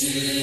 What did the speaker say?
See.